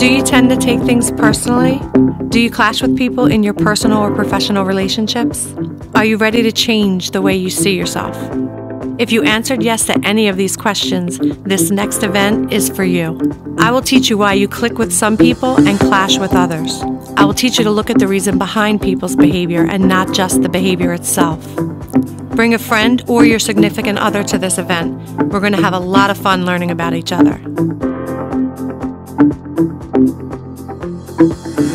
Do you tend to take things personally? Do you clash with people in your personal or professional relationships? Are you ready to change the way you see yourself? If you answered yes to any of these questions, this next event is for you. I will teach you why you click with some people and clash with others. I will teach you to look at the reason behind people's behavior and not just the behavior itself. Bring a friend or your significant other to this event. We're going to have a lot of fun learning about each other. thank you